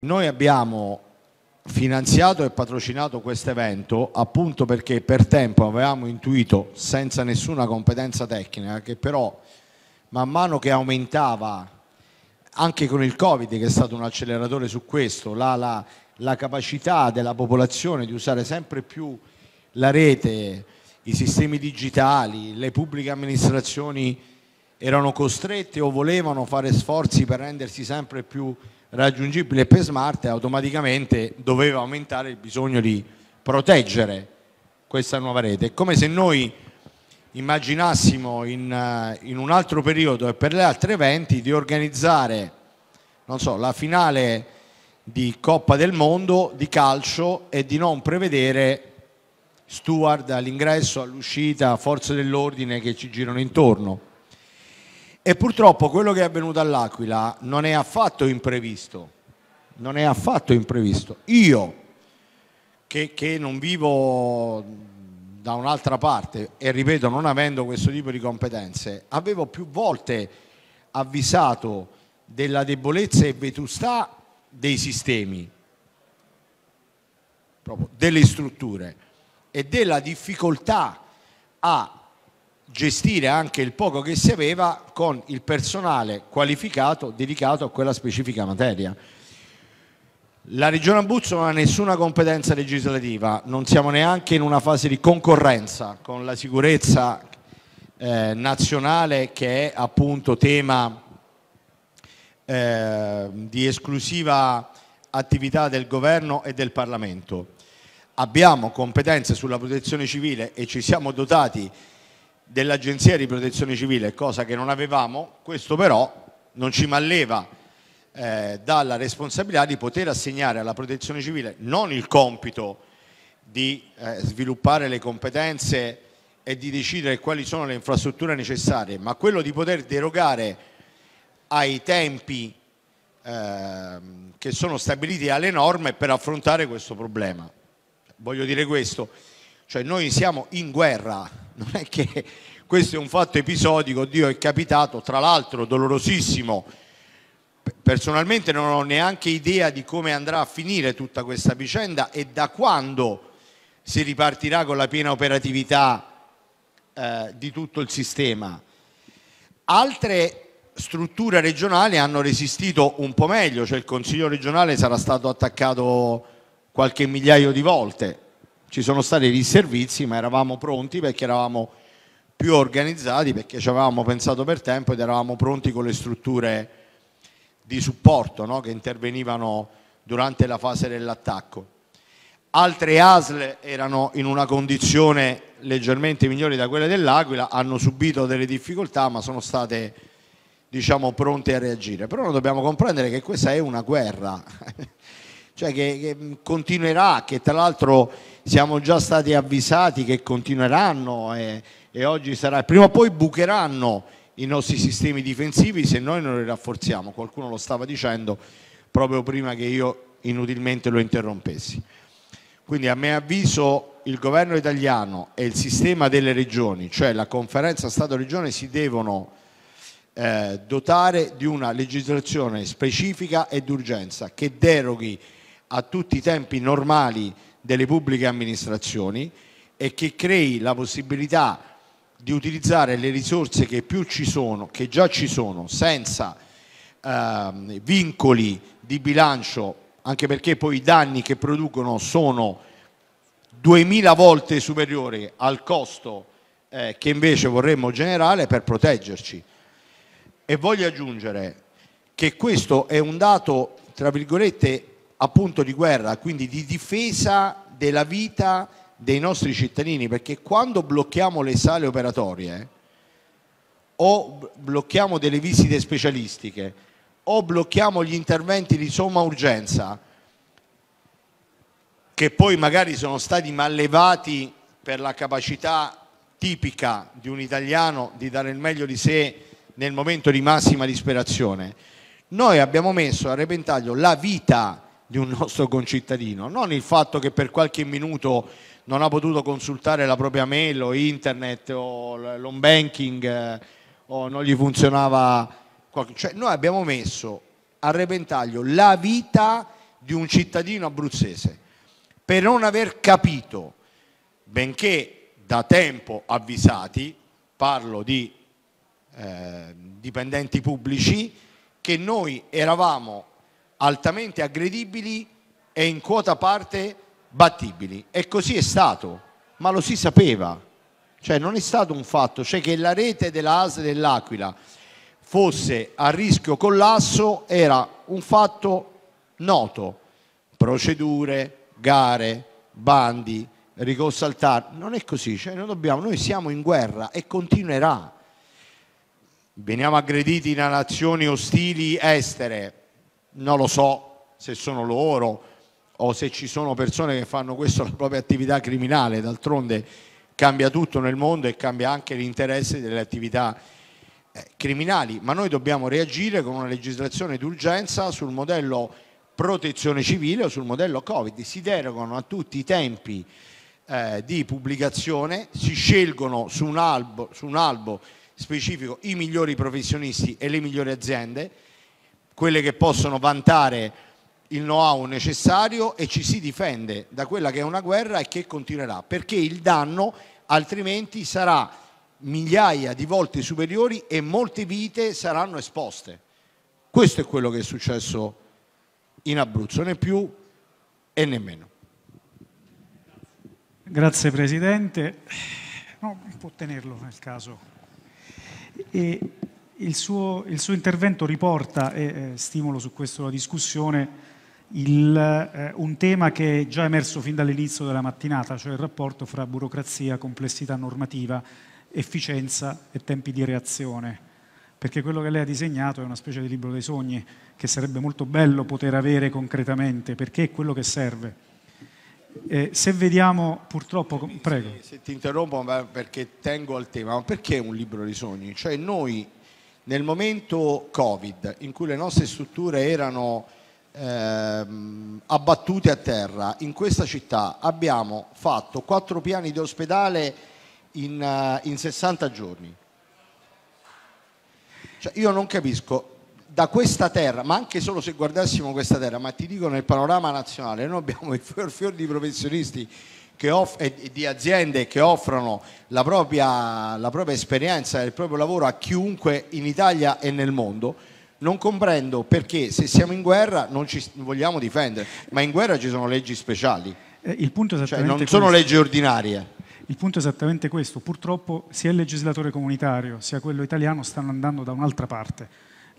Noi abbiamo finanziato e patrocinato questo evento appunto perché per tempo avevamo intuito senza nessuna competenza tecnica che però man mano che aumentava anche con il Covid che è stato un acceleratore su questo la, la, la capacità della popolazione di usare sempre più la rete, i sistemi digitali, le pubbliche amministrazioni erano costrette o volevano fare sforzi per rendersi sempre più raggiungibile per smart automaticamente doveva aumentare il bisogno di proteggere questa nuova rete. È come se noi immaginassimo in, eh, in un altro periodo e per gli altri eventi di organizzare so, la finale di Coppa del Mondo di calcio e di non prevedere steward all'ingresso, all'uscita, forze dell'ordine che ci girano intorno. E purtroppo quello che è avvenuto all'Aquila non è affatto imprevisto, non è affatto imprevisto. Io, che, che non vivo da un'altra parte e ripeto non avendo questo tipo di competenze, avevo più volte avvisato della debolezza e vetustà dei sistemi, delle strutture e della difficoltà a gestire anche il poco che si aveva con il personale qualificato dedicato a quella specifica materia. La Regione Abruzzo non ha nessuna competenza legislativa, non siamo neanche in una fase di concorrenza con la sicurezza eh, nazionale che è appunto tema eh, di esclusiva attività del governo e del Parlamento. Abbiamo competenze sulla protezione civile e ci siamo dotati dell'Agenzia di Protezione Civile, cosa che non avevamo, questo però non ci malleva eh, dalla responsabilità di poter assegnare alla Protezione Civile non il compito di eh, sviluppare le competenze e di decidere quali sono le infrastrutture necessarie, ma quello di poter derogare ai tempi eh, che sono stabiliti alle norme per affrontare questo problema. Voglio dire questo, cioè noi siamo in guerra, non è che questo è un fatto episodico, Dio è capitato, tra l'altro dolorosissimo. Personalmente non ho neanche idea di come andrà a finire tutta questa vicenda e da quando si ripartirà con la piena operatività eh, di tutto il sistema. Altre strutture regionali hanno resistito un po' meglio, cioè il Consiglio regionale sarà stato attaccato qualche migliaio di volte, ci sono stati dei servizi ma eravamo pronti perché eravamo più organizzati perché ci avevamo pensato per tempo ed eravamo pronti con le strutture di supporto no? che intervenivano durante la fase dell'attacco. Altre ASL erano in una condizione leggermente migliore da quelle dell'Aquila, hanno subito delle difficoltà ma sono state diciamo, pronte a reagire. Però noi dobbiamo comprendere che questa è una guerra cioè che, che, continuerà, che tra l'altro siamo già stati avvisati che continueranno e, e oggi sarà, prima o poi bucheranno i nostri sistemi difensivi se noi non li rafforziamo, qualcuno lo stava dicendo proprio prima che io inutilmente lo interrompessi. Quindi a mio avviso il governo italiano e il sistema delle regioni, cioè la conferenza Stato-Regione si devono eh, dotare di una legislazione specifica e d'urgenza che deroghi a tutti i tempi normali delle pubbliche amministrazioni e che crei la possibilità di utilizzare le risorse che più ci sono, che già ci sono, senza eh, vincoli di bilancio, anche perché poi i danni che producono sono 2000 volte superiori al costo eh, che invece vorremmo generare per proteggerci. E voglio aggiungere che questo è un dato, tra virgolette, appunto di guerra, quindi di difesa della vita dei nostri cittadini, perché quando blocchiamo le sale operatorie o blocchiamo delle visite specialistiche o blocchiamo gli interventi di somma urgenza, che poi magari sono stati mallevati per la capacità tipica di un italiano di dare il meglio di sé nel momento di massima disperazione, noi abbiamo messo a repentaglio la vita di un nostro concittadino, non il fatto che per qualche minuto non ha potuto consultare la propria mail o internet o l'home banking eh, o non gli funzionava qualche... cioè noi abbiamo messo a repentaglio la vita di un cittadino abruzzese. Per non aver capito, benché da tempo avvisati, parlo di eh, dipendenti pubblici, che noi eravamo altamente aggredibili e in quota parte battibili. E così è stato, ma lo si sapeva. Cioè non è stato un fatto, cioè che la rete della ASE dell'Aquila fosse a rischio collasso era un fatto noto. Procedure, gare, bandi, ricorso al TAR, non è così, cioè noi, dobbiamo, noi siamo in guerra e continuerà. Veniamo aggrediti da nazioni ostili estere, non lo so se sono loro o se ci sono persone che fanno questo la propria attività criminale, d'altronde cambia tutto nel mondo e cambia anche l'interesse delle attività eh, criminali, ma noi dobbiamo reagire con una legislazione d'urgenza sul modello protezione civile o sul modello Covid. Si derogano a tutti i tempi eh, di pubblicazione, si scelgono su un, albo, su un albo specifico i migliori professionisti e le migliori aziende, quelle che possono vantare il know-how necessario e ci si difende da quella che è una guerra e che continuerà, perché il danno altrimenti sarà migliaia di volte superiori e molte vite saranno esposte. Questo è quello che è successo in Abruzzo, né più e nemmeno. Grazie Presidente. No, può tenerlo nel caso. E il, suo, il suo intervento riporta, e eh, stimolo su questo la discussione, il, eh, un tema che è già emerso fin dall'inizio della mattinata, cioè il rapporto fra burocrazia, complessità normativa, efficienza e tempi di reazione. Perché quello che lei ha disegnato è una specie di libro dei sogni che sarebbe molto bello poter avere concretamente, perché è quello che serve. Eh, se vediamo purtroppo, prego. Se ti interrompo perché tengo al tema, ma perché un libro dei sogni? Cioè noi nel momento Covid in cui le nostre strutture erano ehm, abbattute a terra in questa città abbiamo fatto quattro piani di ospedale in, uh, in 60 giorni. Cioè, io non capisco da questa terra, ma anche solo se guardassimo questa terra, ma ti dico nel panorama nazionale, noi abbiamo il fior fior di professionisti di aziende che offrono la propria, la propria esperienza e il proprio lavoro a chiunque in Italia e nel mondo non comprendo perché se siamo in guerra non ci vogliamo difendere, ma in guerra ci sono leggi speciali. Eh, il punto è cioè, non sono leggi ordinarie. Il punto è esattamente questo. Purtroppo sia il legislatore comunitario sia quello italiano stanno andando da un'altra parte.